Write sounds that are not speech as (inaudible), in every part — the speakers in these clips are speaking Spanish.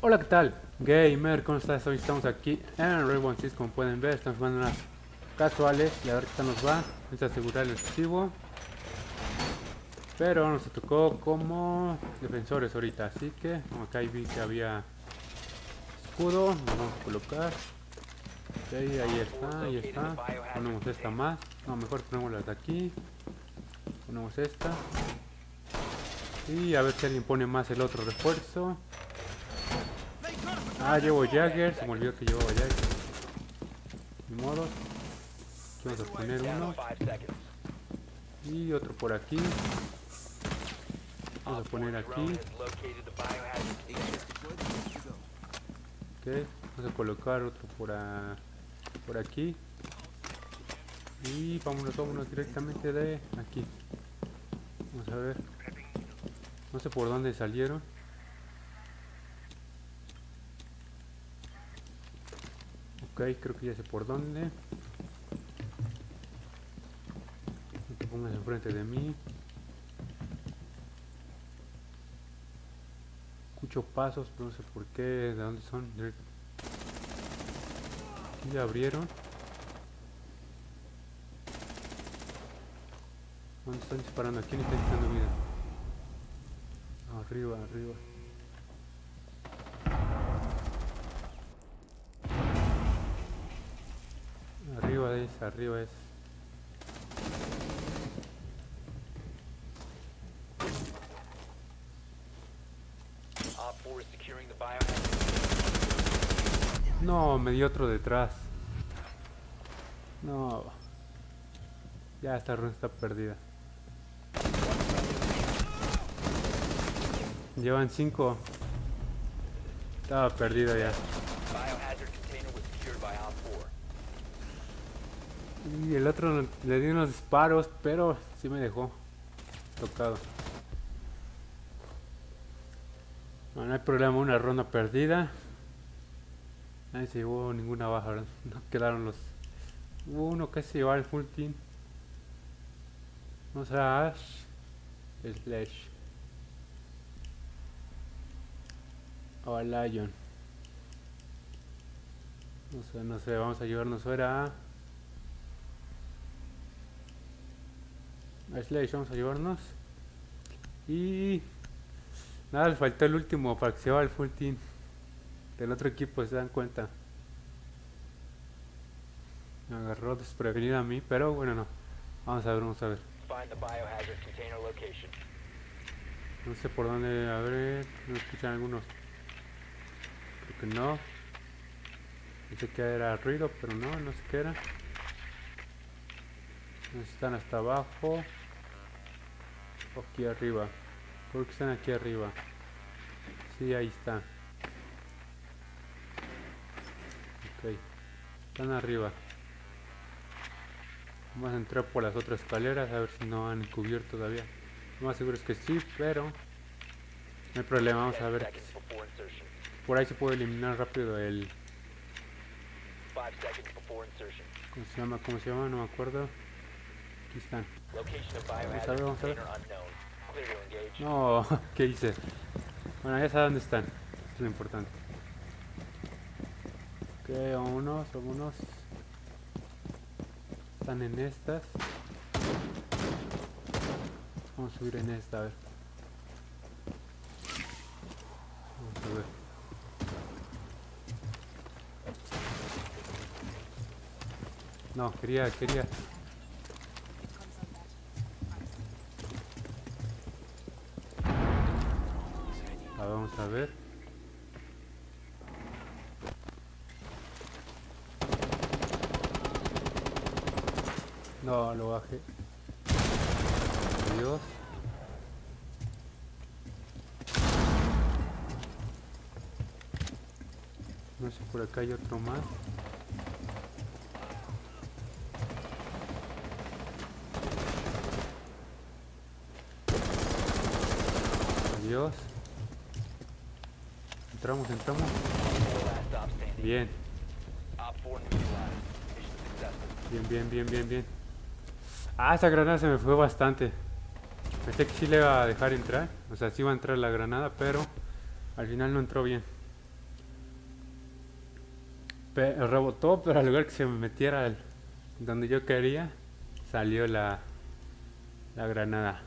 Hola, ¿qué tal? Gamer, ¿cómo estás? Hoy estamos aquí en Rainbow Six, como pueden ver, estamos jugando unas casuales y a ver qué tal nos va. Vamos a asegurar el objetivo. Pero nos tocó como defensores ahorita, así que como acá vi que había escudo, nos vamos a colocar. Ok, ahí está, ahí está. Ponemos esta más. No, mejor ponemos las de aquí. Ponemos esta. Y a ver si alguien pone más el otro refuerzo. Ah, llevo Jagger, se me olvidó que llevaba Jagger. Ni modo. Vamos a poner uno. Y otro por aquí. Vamos a poner aquí. has located the biohazard Ok. Vamos a colocar otro por, a- por aquí. Y vámonos, vámonos directamente de aquí. Vamos a ver. No sé por dónde salieron. Ok, creo que ya sé por dónde. No te pongas enfrente de mí. Escucho pasos, pero no sé por qué, de dónde son. Aquí ya abrieron. ¿Dónde están disparando? ¿A quién está quitando vida? Arriba, arriba. Arriba es, arriba es. Op 4 is securing the biohazard. No, me dio otro detrás. No. Ya esta run está perdida. Llevan cinco. Estaba perdido ya. Biohazard container was secured by Op 4. Y el otro le di unos disparos, pero sí me dejó tocado. Bueno, no hay problema, una ronda perdida. Nadie se llevó ninguna baja, ¿verdad? (laughs) No quedaron los. Hubo uno que se llevó el full team. Vamos a Ash. Slash. O a Lion. No sé, no sé, vamos a llevarnos fuera a. Slash vamos a llevarnos. Y nada, le faltó el último para que se vaya el full team. Del otro equipo, se dan cuenta. Me agarró desprevenido a mí, pero bueno, no. Vamos a ver, vamos a ver. No sé por dónde, a ver, no escuchan algunos. Que no. Pensé que era ruido, pero no, no sé qué era. Están hasta abajo. O aquí arriba. Creo que están aquí arriba. Sí, ahí está. Ok. Están arriba. Vamos a entrar por las otras escaleras a ver si no han cubierto todavía. Lo más seguro es que sí, pero no hay problema. Vamos a 10 ver. Por ahí se puede eliminar rápido el. 5 seconds before insertion. ¿Cómo se llama? ¿Cómo se llama? No me acuerdo. Aquí están. Location of a ver, vamos a ver. No, (laughs) ¿qué hice? Bueno, ya sabe dónde están. Es lo importante. Ok, vámonos, vámonos. Están en estas. Vamos a subir en esta, a ver. No, quería, quería. Ah, vamos a ver. No, lo bajé. Adiós. No sé, por acá hay otro más. Adiós. Entramos, entramos. Bien, Op 4 neutralized. Mission successful. bien, bien, bien, bien, bien. Ah, esa granada se me fue bastante. Pensé que sí le iba a dejar entrar. O sea, sí iba a entrar la granada, pero Al final no entró bien. Pe- rebotó, pero al lugar que se me metiera el- donde yo quería, salió la, la granada.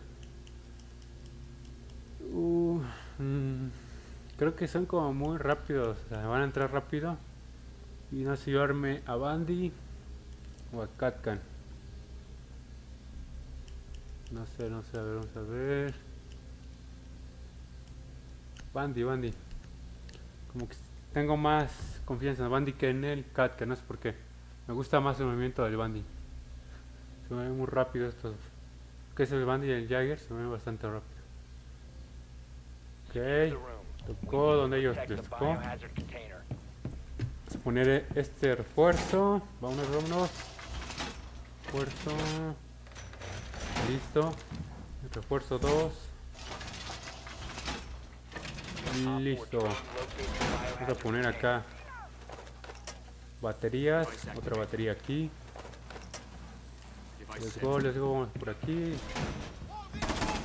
Uh, mm, creo que son como muy rápidos. van a entrar rápido. Y no sé si yo arme a Bandy o a Katkan. No sé, no sé, a ver, vamos a ver. Bandy, Bandy. Como que tengo más confianza en Bandy que en el Katkan, no sé por qué. Me gusta más el movimiento del Bandy. Se mueven muy rápido estos. Que es el Bandy y el Jagger, se mueven bastante rápido. Ok, tocó donde ellos les tocó. Vamos a poner este refuerzo. Vámonos, vámonos. Refuerzo. Listo. Refuerzo 2. Listo. Vamos a poner acá baterías. Otra batería aquí. Let's go, let's go. Vamos por aquí.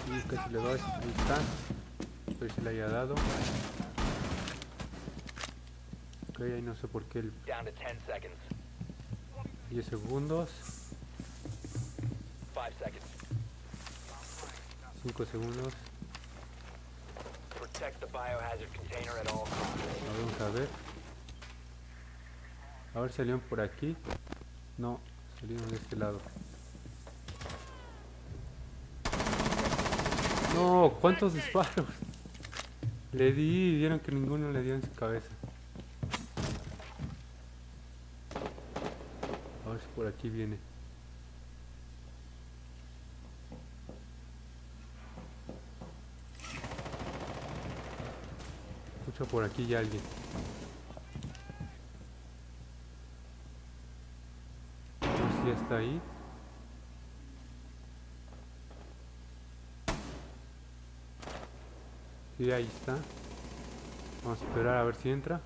Y casi le doy. Ahí está. Espero si le haya dado. Ok, ahí no sé por qué el Down to 10 seconds. 10 segundos. 5 seconds. 5 segundos. Ver, Vamos a ver. A ver, salieron por aquí. No, salieron de este lado. No, ¿cuántos disparos? Le di y vieron que ninguno le dio en su cabeza. A ver si por aquí viene. Escucho por aquí ya alguien. No sé si está ahí. Sí, ahí está. Vamos a esperar a ver si entra.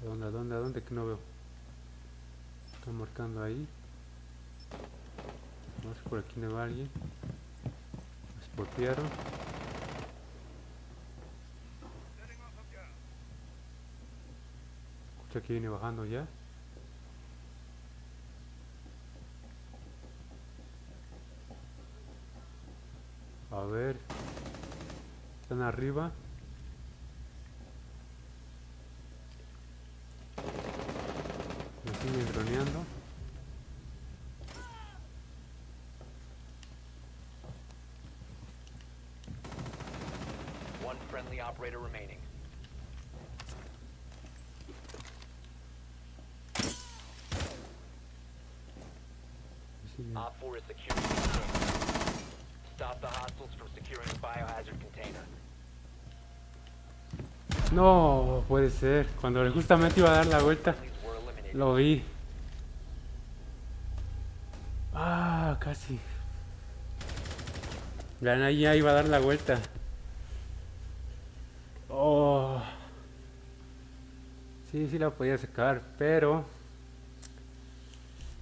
¿A dónde, a dónde, a dónde? Que no veo. Está marcando ahí. A ver si por aquí no va alguien. Me spotearon. Escucha que viene bajando ya. Ver. Están arriba. Me siguen droneando. One friendly operator remaining. Op 4 is securing No, puede ser. Cuando justamente iba a dar la vuelta, lo vi. Ah, casi. La ya iba a dar la vuelta. Oh. Sí, sí la podía sacar, pero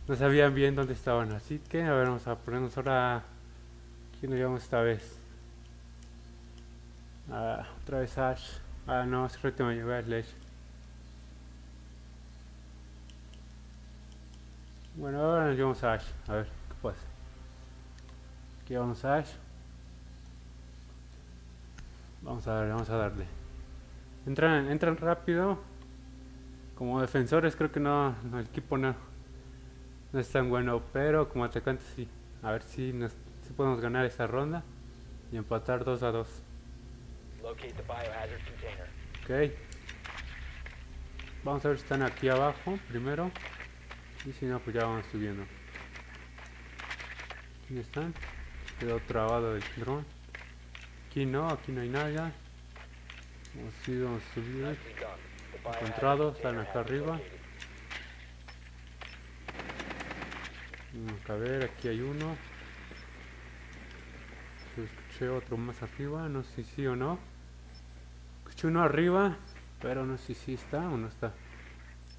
no sabían bien dónde estaban. Así que, a ver, vamos a ponernos ahora. ¿Quién nos llevamos esta vez? Ah, otra vez Ash. Ah, no, hace rato me llevé a Slash. Bueno, ahora nos llevamos a Ash. A ver, ¿qué pasa? Aquí vamos a Ash. Vamos a darle, vamos a darle. Entran, entran rápido. Como defensores creo que no, no, el equipo no, no es tan bueno, pero como atacantes sí. A ver si, nos, si podemos ganar esta ronda y empatar 2 a 2. Locate the biohazard container. Ok. Vamos a ver si están aquí abajo primero. Y si no, pues ya vamos subiendo. ¿Quién están? Quedó trabado el dron. Aquí no, aquí no hay nada. Hemos ido a subir. Encontrados, están acá arriba. Vamos a ver, aquí hay uno. Escuché otro más arriba, no sé si sí o no. Escuché uno arriba, pero no sé si está o no está.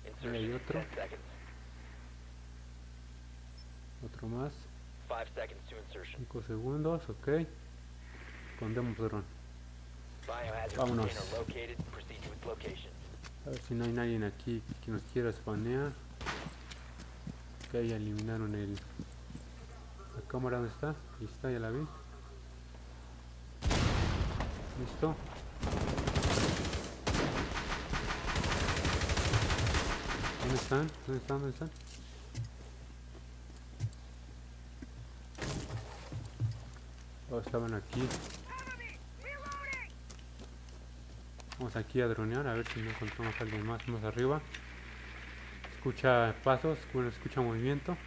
Insertion hay otro. 10 seconds. Otro más. Five seconds to insertion. 5 segundos, ok. Escondemos dron. Vámonos. A ver si no hay nadie aquí que nos quiera spanear. Ok, ya eliminaron el... La cámara, ¿dónde está? Ahí está, ya la vi. Listo. ¿Dónde están? ¿Dónde están? ¿Dónde están? Oh, estaban aquí. Vamos aquí a dronear a ver si no encontramos a alguien más más arriba. Escucha pasos, bueno, escucha movimiento.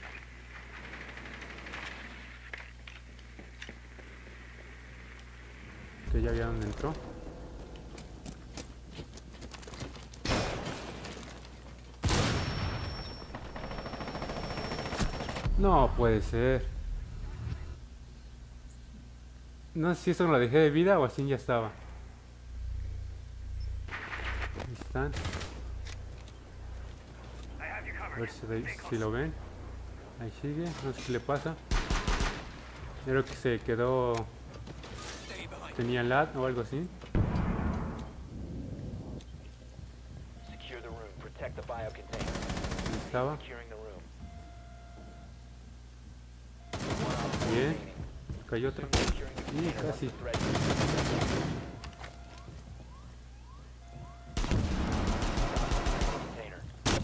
Ya vi a dónde entró. No puede ser. No sé si eso lo dejé de vida o así ya estaba. Ahí están. A ver si, si lo ven. Ahí sigue. No sé qué le pasa. Creo que se quedó. Tenía lag o algo así. Secure the room. Protect the bio container. Ahí estaba. Bien. Cayó container once casi.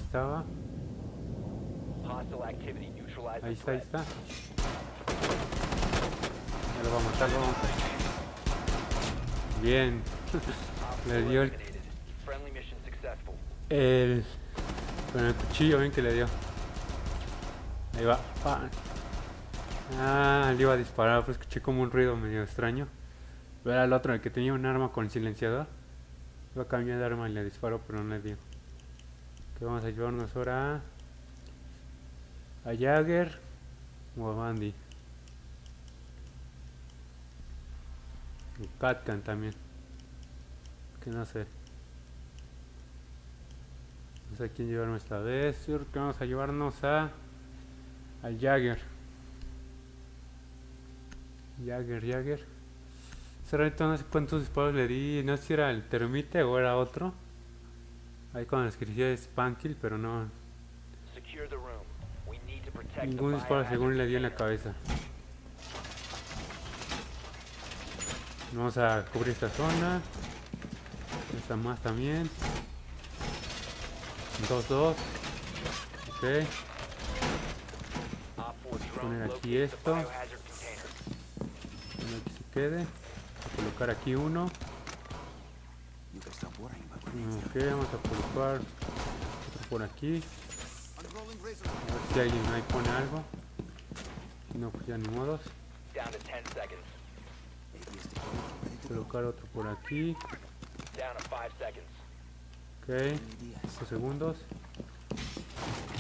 estaba. Ahí está, ahí está. Ya lo a matar, lo va a matar. Bien. (laughs) Le dio el-. El. Con el cuchillo, ven que le dio. Ahí va. Ah, le iba a disparar, pero escuché como un ruido medio extraño. Era el otro, el que tenía un arma con silenciador. Iba a cambiar de arma y le disparó, pero no le dio. Que vamos a llevarnos ahora a. a Jagger o a Bandy. Catcan también. Que no sé. No sé a quién llevarnos esta vez. Yo creo que vamos a llevarnos a. al Jagger. Jagger, Jagger. Hace rato no sé cuántos disparos le di. No sé si era el termite o era otro. Ahí cuando escribía Spankill, pero no. Ningún disparo según le di en la cabeza. Vamos a cubrir esta zona. Esta más también. 2-2. Ok. Op four drone Poner aquí esto. que se quede. Colocar aquí uno. Ok, vamos a colocar otro por aquí. A ver si alguien ahí pone algo. Si no, pues ya ni modos. Colocar otro por aquí. Down to 5 seconds. Ok, Any ideas? 5 segundos.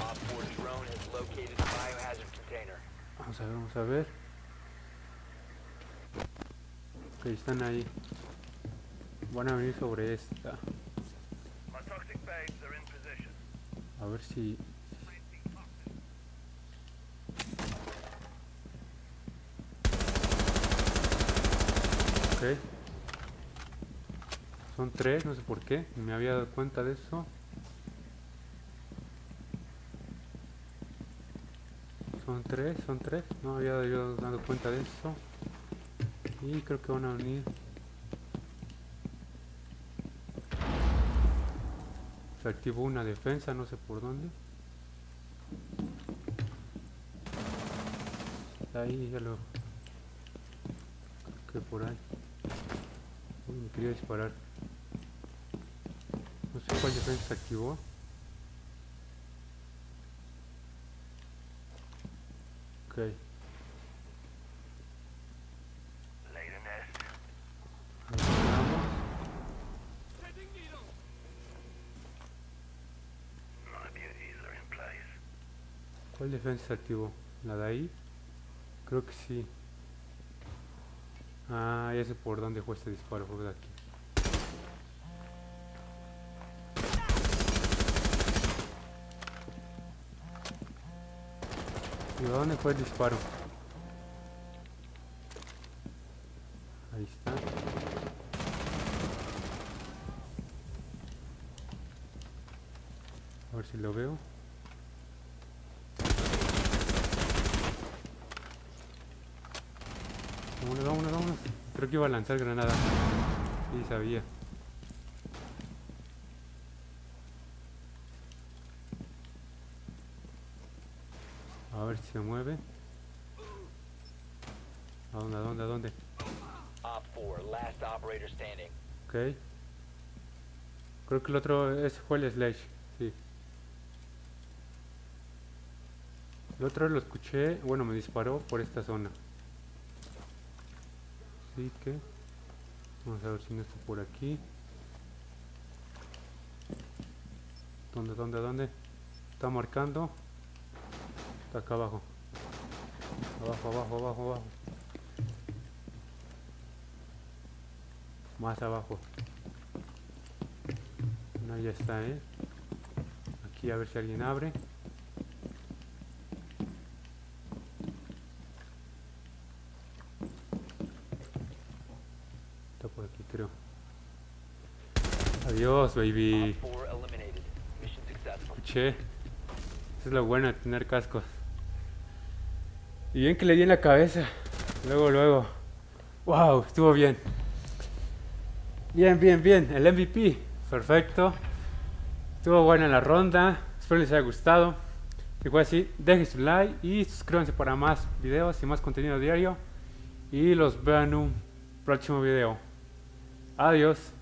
Op 4 drone has located the biohazard container. Vamos a ver, vamos a ver. Ok, están ahí. Van a venir sobre esta. A ver si. Ok. Son tres, no sé por qué. Me había dado cuenta de eso. Son tres, son tres. No había yo dado cuenta de eso. Y creo que van a venir. Se activó una defensa, no sé por dónde. Ahí, ya lo. Creo que por ahí. Me quería disparar. No sé cuál defensa se activó. Ok. Laid a nest. ahí estamos. My beauties are in place. ¿Cuál defensa se activó? ¿La de ahí? Creo que sí. Ah, ya sé por dónde fue este disparo, fue de aquí. Dónde fue el disparo? Ahí está. A ver si lo veo. Vámonos, vámonos, vámonos. Creo que iba a lanzar granada. Sí, sabía. Se mueve. ¿A dónde, a dónde, a dónde? Op 4, last operator standing. Ok. Creo que el otro, ese fue el Slash, sí. El otro lo escuché, bueno, me disparó por esta zona. Así que... Vamos a ver si no está por aquí. ¿Dónde, dónde, dónde? Está marcando. Está acá abajo. Abajo, abajo, abajo, abajo. Más abajo. No, ya está, ¿eh? Aquí a ver si alguien abre. Está por aquí, creo. Adiós, baby. Op 4 eliminated. Mission successful. Escuché. Eso es lo bueno de tener cascos. Y bien que le di en la cabeza. Luego, luego. Wow, estuvo bien. Bien, bien, bien. El MVP. Perfecto. Estuvo buena la ronda. Espero les haya gustado. Si fue así, dejen su like y suscríbanse para más videos y más contenido diario. Y los veo en un próximo video. Adiós.